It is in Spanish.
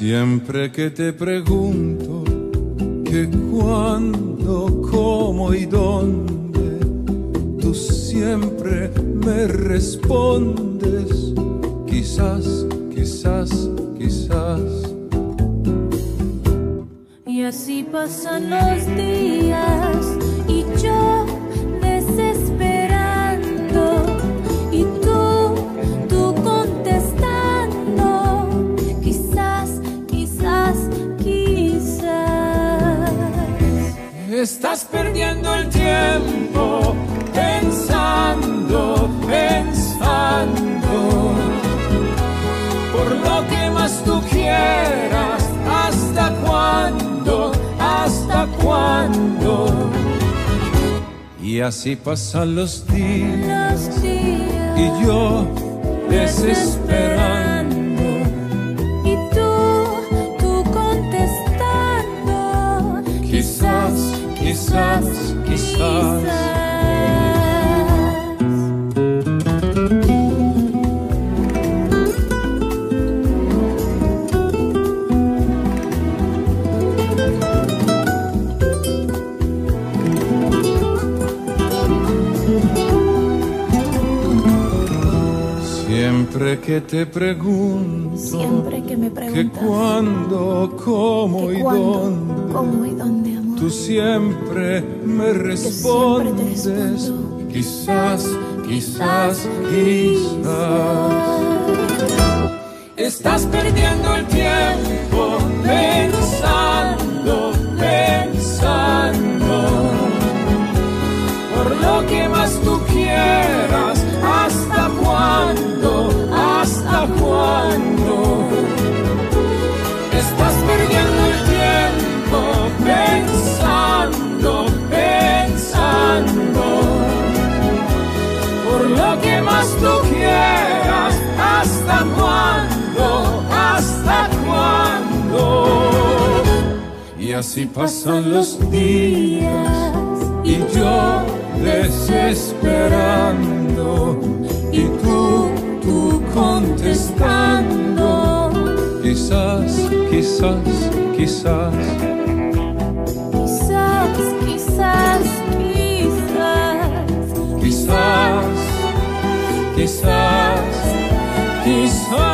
Siempre que te pregunto que cuándo, cómo y dónde, tú siempre me respondes, quizás, quizás, quizás. Y así pasan los días Estás perdiendo el tiempo pensando, pensando por lo que más tú quieras. ¿Hasta cuándo? ¿Hasta cuándo? Y así pasan los días Los días y yo desesperando. Quizás, quizás. Siempre que te pregunto Siempre que me que preguntas cuándo, cómo que y cuándo, dónde, cómo y dónde. Tú siempre me siempre respondes. respondo. Quizás, quizás, quizás. Estás Y así pasan los días y yo desesperando y tú, tú contestando. Quizás, quizás, quizás. Quizás, quizás, quizás. Quizás, quizás, quizás.